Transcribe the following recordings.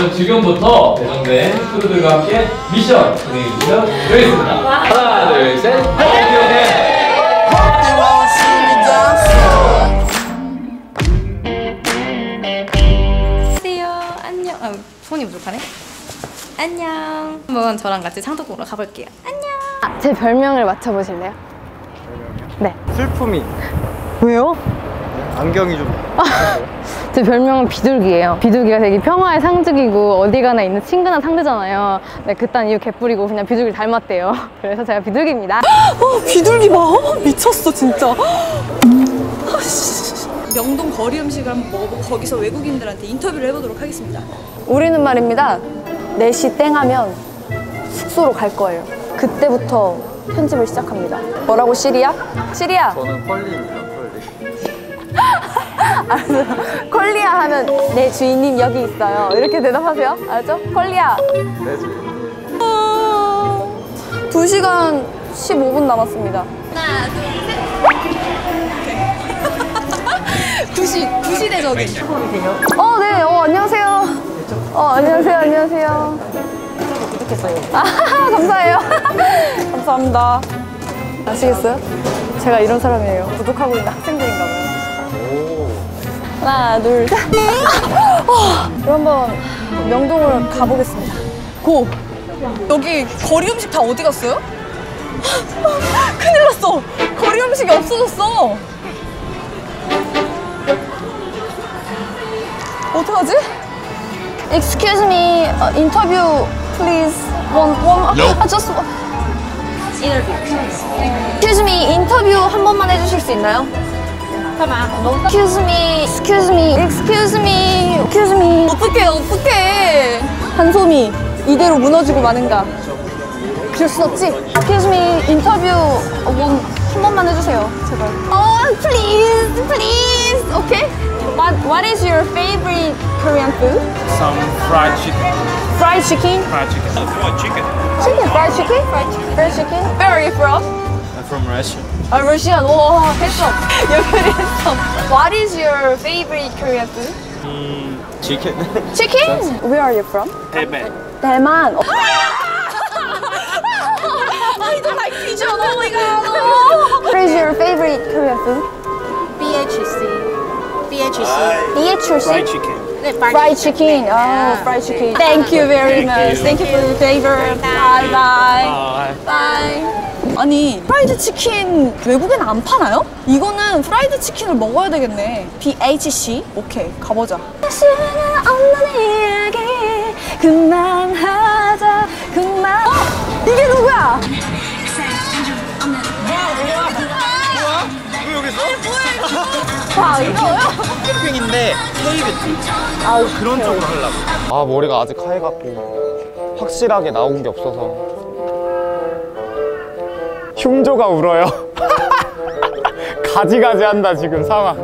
그러면 지금부터 배정된 크루들과 함께 미션 진행해 주시면 되겠습니다. 하나, 둘, 셋. 안녕. 아, 손이 부족하네. 안녕. 한번 저랑 같이 창덕궁으로 가볼게요. 안녕. 아, 제 별명을 맞춰보실래요? 네. 슬픔이 왜요? 안경이 좀 제 별명은 비둘기예요. 비둘기가 되게 평화의 상징이고 어디 가나 있는 친근한 상대잖아요. 네, 그딴 이유 개뿌리고 그냥 비둘기 닮았대요. 그래서 제가 비둘기입니다. 어, 비둘기 봐. 어, 미쳤어, 진짜. 명동 거리 음식을 한번 먹어보고 거기서 외국인들한테 인터뷰를 해보도록 하겠습니다. 우리는 말입니다. 4시 땡 하면 숙소로 갈 거예요. 그때부터 편집을 시작합니다. 뭐라고 시리야? 시리야. 저는 컬리입니다 컬리 알았어. 컬리야 하면 내 주인님 여기 있어요. 이렇게 대답하세요. 알죠? 컬리야. 네지 2시간 15분 남았습니다. 2시, 2시 대적인. 어, 네. 어, 안녕하세요. 어, 안녕하세요. 안녕하세요. 아, 감사해요. 감사합니다. 아시겠어요? 제가 이런 사람이에요. 구독하고 있는 학생들인가 봐요. 하나, 둘, 셋. 어, 그럼 한번 명동을 가보겠습니다. 고! 여기 거리 음식 다 어디 갔어요? 큰일 났어! 거리 음식이 없어졌어! 어떡하지? Excuse me, uh, interview, please. One, one. I just. Excuse me, 인터뷰 한 번만 해주실 수 있나요? Excuse me, excuse me, excuse me, excuse me. 어떡해, 어떡해! 한솜이 이대로 무너지고 마는가? 그럴 순 없지. Excuse me, 인터뷰 원, 한 번만 해주세요, 제발. Oh, please, please. Okay. What What is your favorite Korean food? some fried chicken. Fried chicken. Fried chicken. fried chicken. Chicken, fried chicken? Fried chicken. Where are you from? I'm from Russia. 아, Russian. 와, 했어. You're very handsome. What is your favorite Korean food? Chicken. Chicken. Where are you from? Taiwan. 대만. 어, I don't like pigeon, oh my god! What is your favorite Korean food? BHC. BHC. BHC. Fried chicken. 네, fried Fried chicken. Oh, fried chicken. Thank you very much. Thank you for the favor. Bye bye. Uh, Bye. 아니, 프라이드 치킨 외국에는 안 파나요? 이거는 프라이드 치킨을 먹어야 되겠네. BHC? 오케이, 가보자. 다시는 없는 얘기 그만하자 그만 어? 이게 누구야? 왜 여기 있어? 와 이거요? 쇼핑인데 K뷰티 아 그런 쪽으로 하려고 아 머리가 아직 하얘갖고 확실하게 나온 게 없어서 흉조가 울어요 가지가지 한다 지금 상황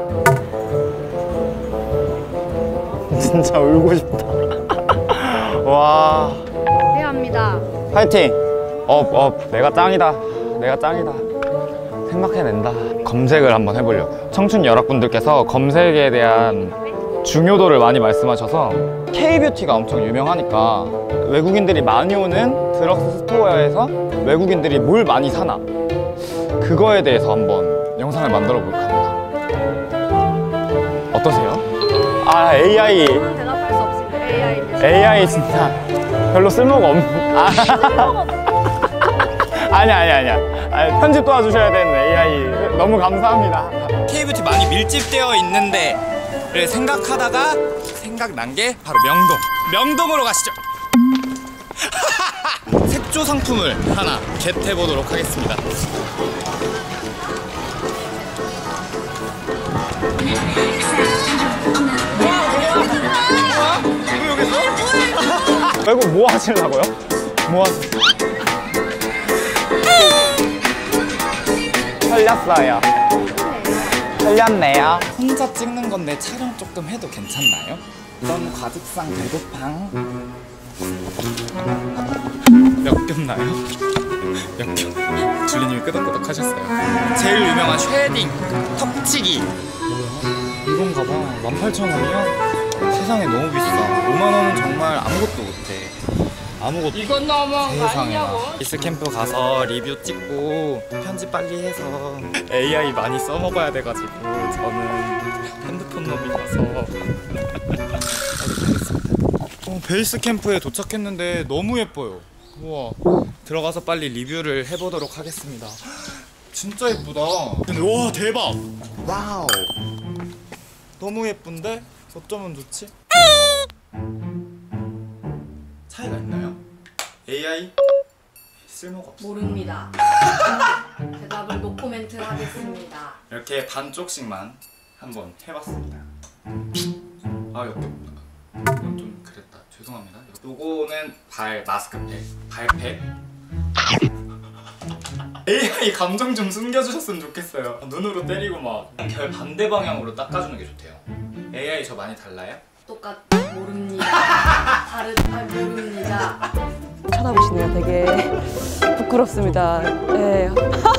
진짜 울고 싶다 와 미안합니다 파이팅 Up, up. 내가 짱이다. 내가 짱이다. 생각해낸다. 검색을 한번 해보려고요. 청춘 여러분들께서 검색에 대한 중요도를 많이 말씀하셔서 K뷰티가 엄청 유명하니까 외국인들이 많이 오는 drugstore에서 외국인들이 뭘 많이 사나 그거에 대해서 한번 영상을 만들어 볼까 합니다. 어떠세요? 아 AI 대답할 수 AI 진짜 별로 쓸모가 없는 아. 아니야 아니야 아니야 아니, 편집 도와주셔야 되는 AI 너무 감사합니다 K뷰티 많이 밀집되어 있는데 를 생각하다가 생각난 게 바로 명동 명동으로 가시죠 색조 상품을 하나 겟해 보도록 하겠습니다 있어? 이거 뭐 하시려고요? 뭐 하시... 틀렸어요. 틀렸네요. 혼자 찍는 건데 촬영 조금 해도 괜찮나요? 이런 과즙상 배고팡 몇 겹나요? 몇 겹? 줄리님이 끄덕끄덕 하셨어요. 제일 유명한 shading 턱치기. 이건가 봐. 18,000원이야? 세상에 너무 비싸. 5만 원은 정말 아무것도. 아무것도. 이건 너무한 거 아니냐고. 이스 캠프 가서 리뷰 찍고 편집 빨리 해서 AI 많이 써먹어야 돼가지고 저는 핸드폰 놈이라서. 어, 베이스 캠프에 도착했는데 너무 예뻐요. 우와. 들어가서 빨리 리뷰를 해보도록 하겠습니다. 진짜 예쁘다. 근데 와 대박. Wow. 너무 예쁜데 어쩌면 좋지? 차이가 있나요? AI 쓸모가 없어. 모릅니다. 대답을 노코멘트 하겠습니다. 이렇게 반쪽씩만 한번 해봤습니다. 아 여기 이건 좀 그랬다. 죄송합니다. 요거는 발 마스크팩, 발팩. AI 감정 좀 숨겨주셨으면 좋겠어요. 눈으로 때리고 막 결 반대 방향으로 닦아주는 게 좋대요. AI 저 많이 달라요? 똑같 모릅니다. 다른 아 모릅니다. 쳐다보시네요. 되게 부끄럽습니다. 네.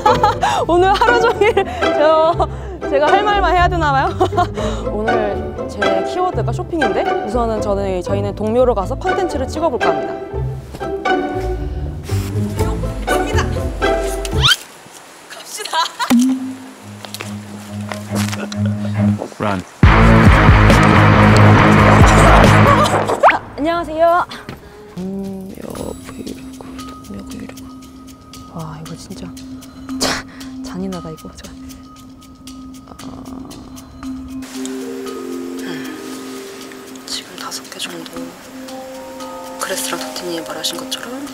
오늘 하루 종일 저 제가 할 말만 해야 되나 봐요. 오늘 제 키워드가 쇼핑인데 우선은 저는 저희는 동묘로 가서 컨텐츠를 찍어볼까 합니다. Run. 안녕하세요. 동묘 브이로그, 동묘 브이로그. 와 이거 진짜 자, 잔인하다 이거. 지금 다섯 개 정도 그레스랑 도티님이 말하신 것처럼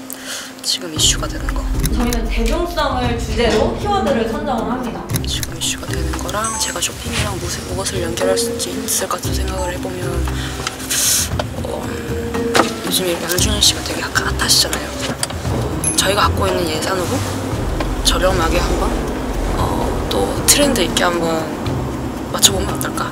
지금 이슈가 되는 거 저희는 대중성을 주제로 키워드를 선정을 합니다. 지금 이슈가 되는 거랑 제가 쇼핑이랑 무엇을, 무엇을 연결할 수 있을까 또 생각을 해보면 어, 요즘 에 양준일 씨가 되게 핫- 핫하시잖아요 저희가 갖고 있는 예산으로 저렴하게 한번 어, 또 트렌드 있게 한번 맞춰보면 어떨까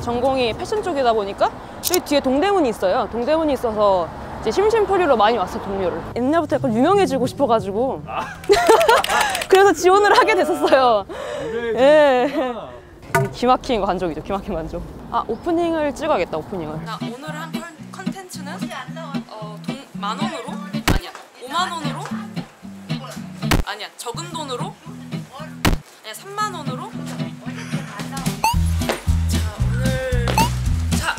전공이 패션 쪽이다 보니까 여기 뒤에 동대문이 있어요. 동대문이 있어서 이제 심심풀이로 많이 왔어요, 동료를. 옛날부터 약간 유명해지고 싶어가지고. 그래서 지원을 하게 됐었어요. 예. 기막힌 관족이죠, 기막힌 관족. 아, 오프닝을 찍어야겠다, 오프닝을. 만 원으로? 아니야. 5만 원으로? 아니야. 적은 돈으로? 아니야 3만 원으로? 자 오늘 자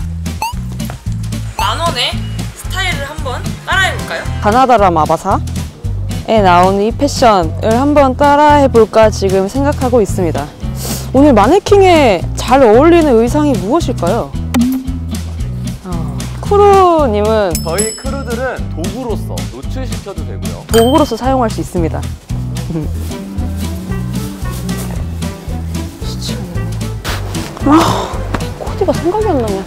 만 원에 스타일을 한번 따라해 볼까요? 가나다라 마바사에 나오는 이 패션을 한번 따라해 볼까 지금 생각하고 있습니다. 오늘 마네킹에 잘 어울리는 의상이 무엇일까요? 어, 크루님은 저희 크루 들은 도구로서 노출시켜도 되고요. 도구로서 사용할 수 있습니다. 아, 코디가 생각이 안 나네.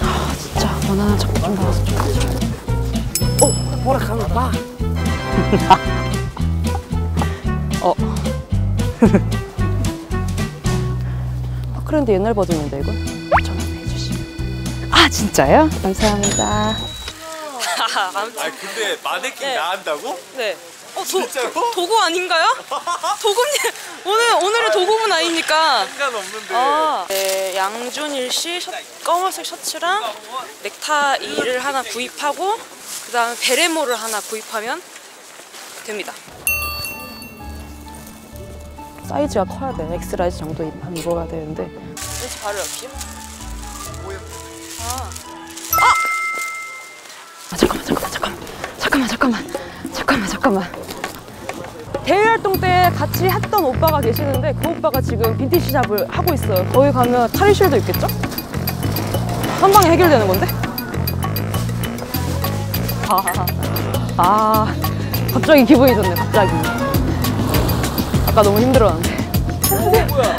아, 진짜 원하는 작품 좀 나와서 좋겠어. 어, 뭐라 가면 봐. 어. 파크랜드 옛날 버전인데 이건 전화해 주시면. 아 진짜요? 감사합니다. 아 근데 마네킹 나간다고? 네. 어, 도, 도구 아닌가요? 도구님 오늘 오늘은 도구분 아닙니까? 상관없는데. 아, 네, 양준일 씨 셔, 검은색 셔츠랑 넥타이를 하나 구입하고 그다음에 베레모를 하나 구입하면 됩니다. 사이즈가 커야 돼. X large 정도 입- 한 입어야 되는데. 왠지 바로 옆이요? 아 잠깐만 잠깐만 잠깐만 잠깐만 잠깐만 잠깐만 잠깐만. 대외 활동 때 같이 했던 오빠가 계시는데 그 오빠가 지금 빈티지 샵을 하고 있어요. 거기 가면 탈의실도 있겠죠? 한 방에 해결되는 건데? 아, 아 갑자기 기분이 좋네 갑자기. 아까 너무 힘들었는데.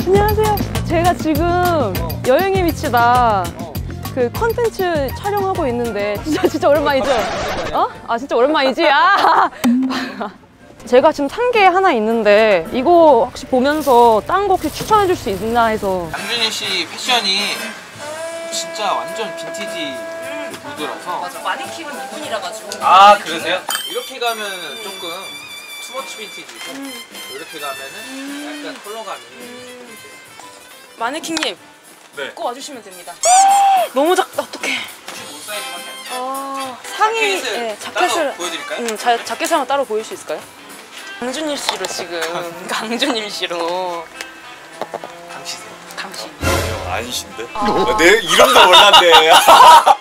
안녕하세요. 제가 지금 여행에 미치다 그 컨텐츠 촬영하고 있는데 진짜 진짜 오랜만이죠? 어? 아 진짜 오랜만이지? 아 제가 지금 산 게 하나 있는데 이거 혹시 보면서 딴 거 혹시 추천해 줄 수 있나 해서 양준일 씨 패션이 진짜 완전 빈티지 무드라서 맞아, 마네킹은 이분이라 가지고. 아 그러세요? 이렇게 가면 조금 스포츠 빈티지고 이렇게 가면은 약간 컬러감이 이제 마네킹님 네. 입고 와주시면 됩니다. 너무 작다. 어떡해. 95 사이즈밖에 안 돼요. 아, 상의 자켓을 예, 따로 자켓을 보여드릴까요? 음, 자, 자켓을 한번 따로 보일 수 있을까요? 강준일 씨로 지금 강준일 씨로 당시세요. 강씨. 아니신데? 내 이름도 몰랐네. 하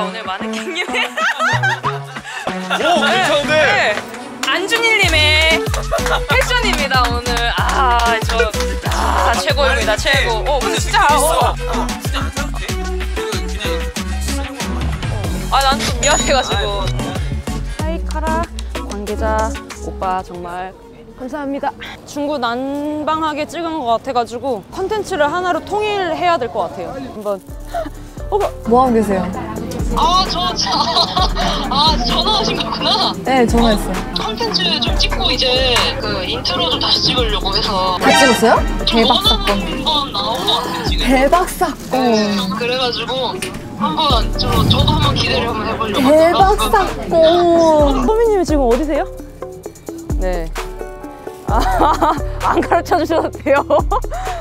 자 오늘 마네킹님의 오 괜찮은데? 네, 안준일님의 패션입니다 오늘 아저 아, 최고입니다 최고. 어 근데 진짜 어, 진짜 안 사도 돼? 이거 그냥 쓰는 거 아난 좀 미안해가지고. 하이카라 관계자 오빠 정말 감사합니다. 중구 난방하게 찍은 것 같아가지고 컨텐츠를 하나로 통일해야 될 것 같아요. 한번. 뭐 하고 계세요? 아, 저, 저, 아, 전화하신 거구나. 네, 전화했어요. 컨텐츠 좀 찍고 이제 그 인트로 좀 다시 찍으려고 해서. 다 찍었어요? 대박 사건. 한번 나온 것 같아요, 지금. 대박 사건. 그래가지고 한번 저, 저도 한번 기대를 한번 해보려고. 대박 사건. 소민님 지금 어디세요? 네. 아, 안 가르쳐 주셔도 돼요.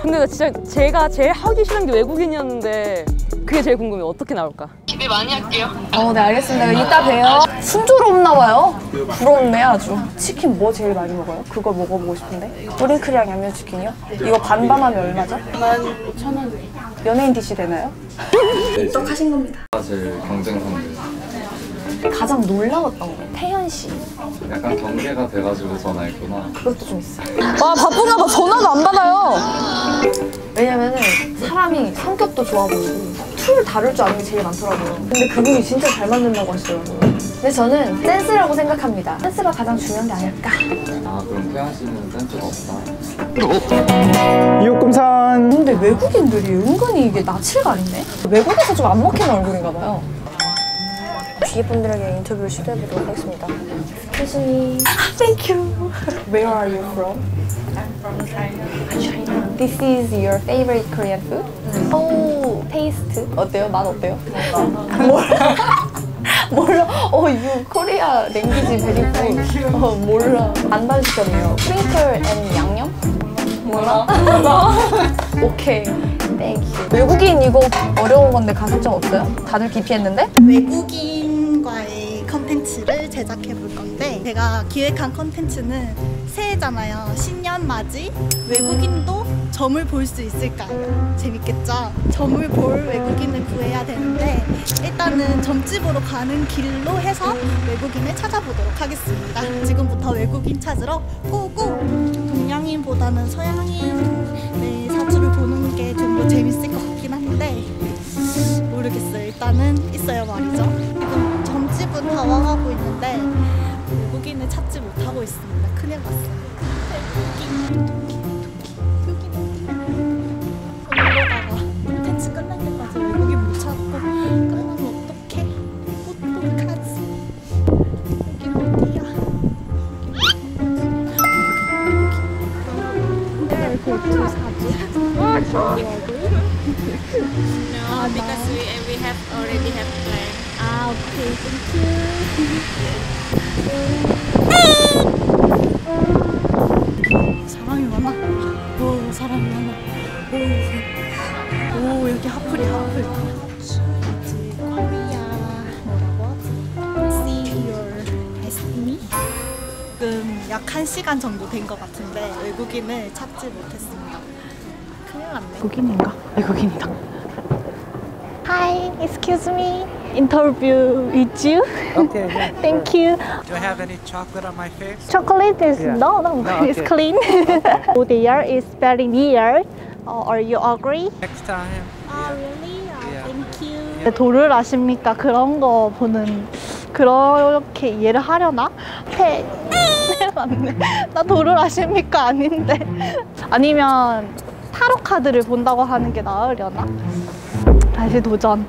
근데 나 진짜 제가 제일 하기 싫은 게 외국인이었는데 그게 제일 궁금해요. 어떻게 나올까? 기대 많이 할게요. 어, 네, 알겠습니다. 이따 봬요. 순조롭나 봐요. 부럽네, 아주. 치킨 뭐 제일 많이 먹어요? 그걸 먹어보고 싶은데. 뿌링클이랑 양념치킨이요? 이거 반반 하면 얼마죠? 15,000원. 연예인 DC 되나요? 똑하신 겁니다. 사실 경쟁 상대. 가장 놀라웠던 거. 태연 씨. 약간 경계가 돼가지고 전화했구나. 그것도 좀 있어요. 와, 바쁜가 봐. 전화도 안 받아요. 왜냐면은 사람이 성격도 좋아 보이고 툴 다룰 줄 아는 게 제일 많더라고요. 근데 그분이 진짜 잘 만든다고 하시더라고요. 근데 저는 센스라고 생각합니다. 센스가 가장 중요한 게 아닐까. 아 그럼 태양 씨는 센스가 없다. 이웃금산 근데 외국인들이 은근히 이게 나칠가리네? 외국에서 좀 안 먹히는 얼굴인가 봐요. 뒤에 분들에게 인터뷰를 시도해보도록 하겠습니다. Me. Thank you. Where are you from? I'm from China. China. This is your favorite Korean food? Oh, taste. 어때요? 맛 어때요? 몰라. 몰라. 어, you Korea language very good. 어, 몰라. 반반 시켰네요. 뿌링클 and 양념? 몰라. 오케이. Thank you. 외국인 이거 어려운 건데 가산점 없어요? 다들 기피했는데? 외국인과의 컨텐츠를 제작해 볼 건데 제가 기획한 컨텐츠는 새해잖아요. 신년 맞이 외국인도 점을 볼 수 있을까요? 재밌겠죠? 점을 볼 외국인을 구해야 되는데 일단은 점집으로 가는 길로 해서 외국인을 찾아보도록 하겠습니다. 지금부터 외국인 찾으러 고고! 동양인보다는 서양인의 사주를 보는 게 좀 더 재밌을 것 같긴 한데 모르겠어요. 일단은 있어요 말이죠. 다 와가고 있는데 외국인을 찾지 못하고 있습니다. 큰일 났어요. 지금 약 1시간 정도 된 것 같은데 외국인을 찾지 못했습니다. 큰일 났네. 외국인인가? 외국인이다. Hi, excuse me. Interview with you. Okay, yeah. Thank you. Do I have any chocolate on my face? Chocolate is Yeah. no, no, No, it's okay. clean. oh, the year is very near. Uh, are you agree? Next time. Oh, really? Uh, Yeah. Thank you. 도를 아십니까? 그런 거 보는 그렇게 이해를 하려나? 해. 맞네. 나 도를 아십니까? 아닌데. 아니면 타로 카드를 본다고 하는 게 나으려나? 다시 도전.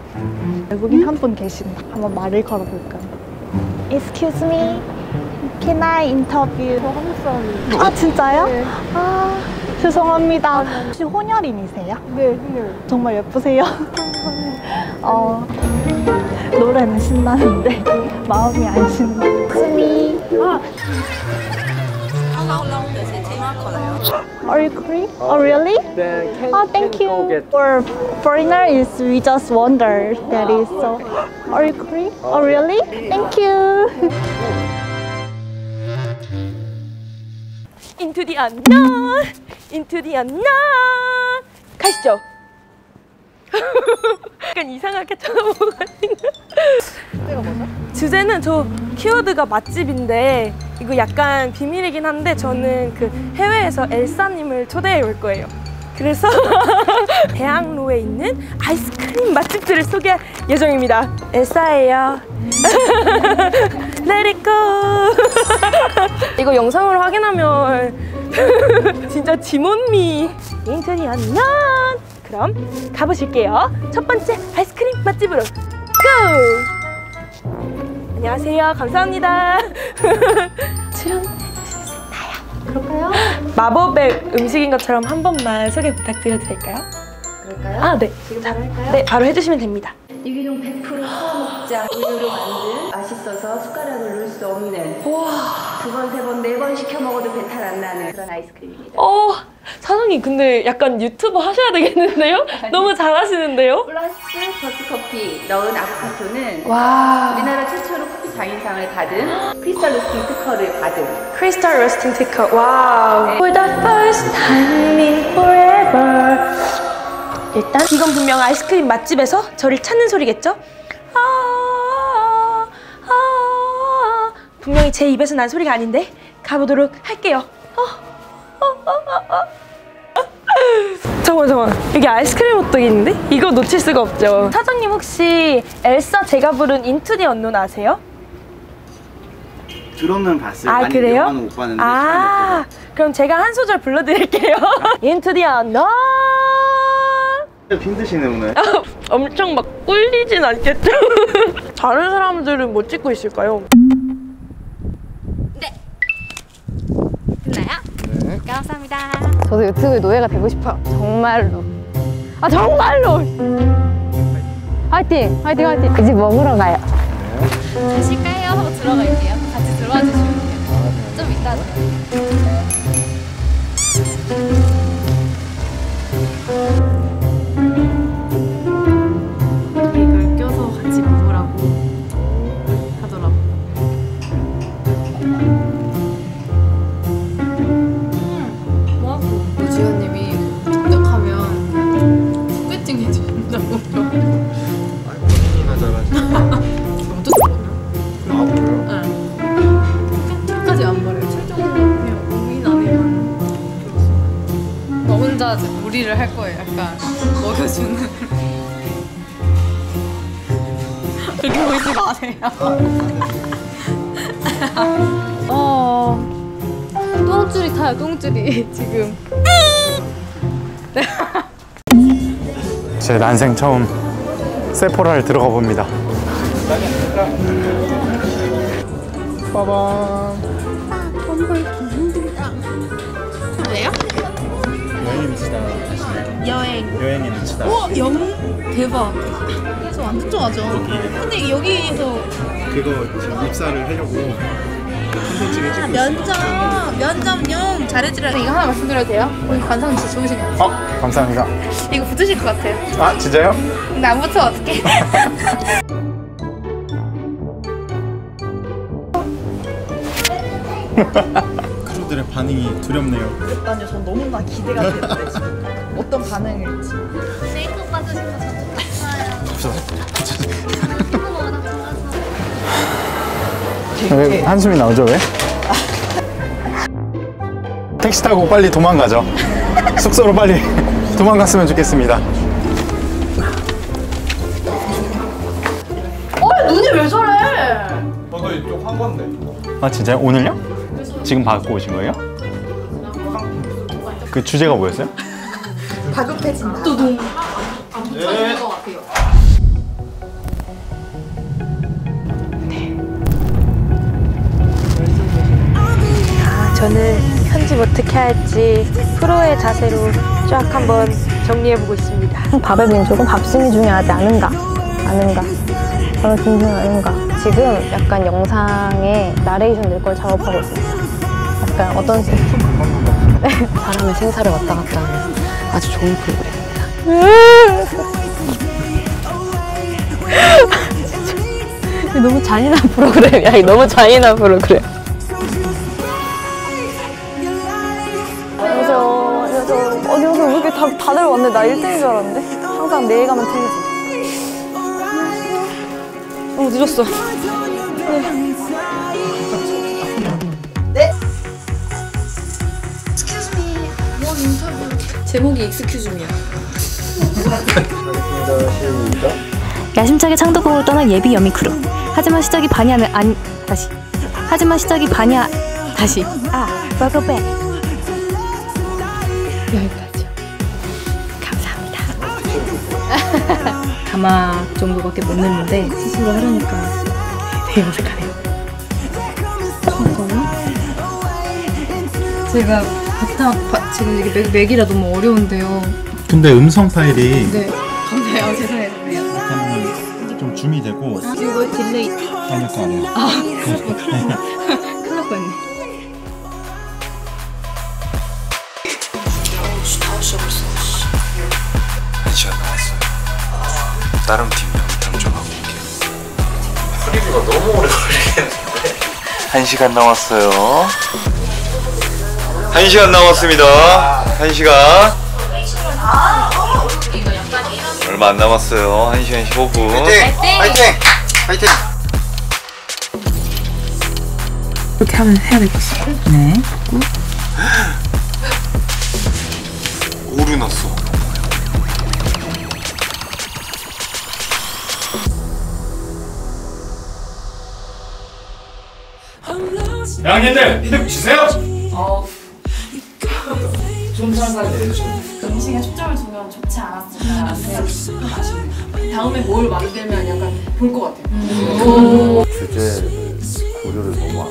외국인 한 분 계신다. 한번 말을 걸어볼까요? Excuse me. Can I interview? 저 한국 사람이에요. 아 진짜요? 아 죄송합니다. 혹시 혼혈인이세요? 네, 혼혈. 정말 예쁘세요. 어, 노래는 신나는데 마음이 안 신나. 수미. 아. Are you Korean? Oh, really? oh, thank you. For foreigner is we just wonder that is so. Are you Korean? Oh, really? Thank you. 인투 디 안녕 인투 디 안녕 가시죠. 약간 이상하게 쳐다보고 가시는 주제는 저 키워드가 맛집인데 이거 약간 비밀이긴 한데 저는 그 해외에서 엘사님을 초대해 올 거예요. 그래서 대학로에 있는 아이스크림 맛집들을 소개할 예정입니다. 엘사예요. Go. 이거 영상으로 확인하면 진짜 지몬미 인턴이 안녕. 그럼 가보실게요. 첫 번째 아이스크림 맛집으로 고! 안녕하세요. 감사합니다. 수 있나요? 그럴까요? 마법의 음식인 것처럼 한 번만 소개 부탁드려도 될까요? 그럴까요? 아, 네. 지금 바로 할까요? 네, 바로 해주시면 됩니다. 유기농 100% 소화목자 우유로 만든 맛있어서 숟가락을 넣을 수 없는 두 번, 세 번, 네 번 시켜 먹어도 배탈 안 나는 그런 아이스크림입니다. 어, 사장님 근데 약간 유튜브 하셔야 되겠는데요? 너무 잘하시는데요? 플러스 버스커피 넣은 아보카토는 와. 우리나라 최초로 커피 장인상을 받은 크리스탈 로스팅 특허를 받은 크리스탈 로스팅 티커 와우 For the first time in forever 일단 이건 분명 아이스크림 맛집에서 저를 찾는 소리겠죠? 아, 아, 분명히 제 입에서 난 소리가 아닌데 가보도록 할게요 어, 어, 어, 어, 어. 잠깐만 잠깐만 여기 아이스크림 호떡이 있는데? 이거 놓칠 수가 없죠 사장님 혹시 엘사 제가 부른 Into the Unknown 아세요? 들어는 봤어요. 아 그래요? 아 그럼 제가 한 소절 불러드릴게요. Into the Unknown. 힘드시네 오늘. 엄청 막 꿀리진 않겠죠? 다른 사람들은 뭐 찍고 있을까요? 됐나요? 네. 감사합니다. 저도 유튜브의 노예가 되고 싶어요. 정말로. 아 정말로. 화이팅, 화이팅, 화이팅. 이제 먹으러 가요. 가실까요? 하고 들어갈게요. 같이 들어와 주시면 돼요. 좀 이따. 타요. 똥줄이 지금. 제 난생 처음 세포라를 들어가 봅니다. 빠밤. 여행이 미치다? 여행. 미치다. 어, 영 대박. 저 완전 좋아하죠. 근데 여기에서 그거 지금 입사를 하려고 컨텐츠를 찍고 있어요. 면접 면접용 잘해주라. 이거 하나 말씀드려도 돼요? 우리 관상 진짜 좋으신 것 같아요. 어, 감사합니다. 이거 붙으실 것 같아요. 아, 진짜요? 근데 안 붙으면 어떡해? 크루들의 반응이 두렵네요. 아니요, 전 너무나 기대가 되는데 지금 어떤 반응일지. 쉐이크 받으신 거 저도 봤어요. 왜 한숨이 나오죠, 왜? 택시 타고 빨리 도망가죠. 숙소로 빨리 도망갔으면 좋겠습니다. 어, 눈이 왜 저래? 저도 이쪽 한 건데. 아, 진짜요? 오늘요? 지금 받고 오신 거예요? 그 주제가 뭐였어요? 다급해진다. 두둥. 네. 저는 편집 어떻게 할지 프로의 자세로 쫙 한번 정리해보고 있습니다. 밥의 민족은 밥심이 중요하지 않은가? 아는가? 저는 않은가? 지금 약간 영상에 나레이션 낼걸 작업하고 있습니다. 약간 어떤 식? 사람의 생사를 왔다 갔다 하는 아주 좋은 프로그램입니다. 너무 잔인한 프로그램이야. 너무 잔인한 프로그램. 나 1등인 줄 알았는데. 항상 내일 가면 틀리지. 어, 늦었어. 제목이 Excuse me야. 야심차게 창덕궁으로 떠난 예비 여미 크루. 하지만 시작이 반이하면 아니 다시. 하지만 시작이 반이야 다시. 아, welcome back. 여기까지 가마 정도밖에 못 냈는데 스스로 하려니까 되게 어색하네요. 잠깐만. 제가 바탕 바, 지금 이게 맥, 맥이라 너무 어려운데요. 근데 음성 파일이 네. 감사해요. 죄송해요. 약간 좀 줌이 되고 이거 delay. 아니요 그거 아니에요 다른 팀 영상 좀 하고 올게요. preview가 너무 오래 걸리겠는데? 한 시간 남았어요. 한 시간 남았습니다. 한 시간. 얼마 안 남았어요. 한 시간 15분. 파이팅! 파이팅! 파이팅! 이렇게 하면 해야 될것 같습니다. 네. 오류 났어. 양님들 이득 주세요. 어. 좀 살살 내주시면 음식에 초점을 두면 좋지 않았을까 생각이 아쉽네요. 다음에 뭘 만들면 약간 볼 것 같아요. 주제 고려를 너무 안 하고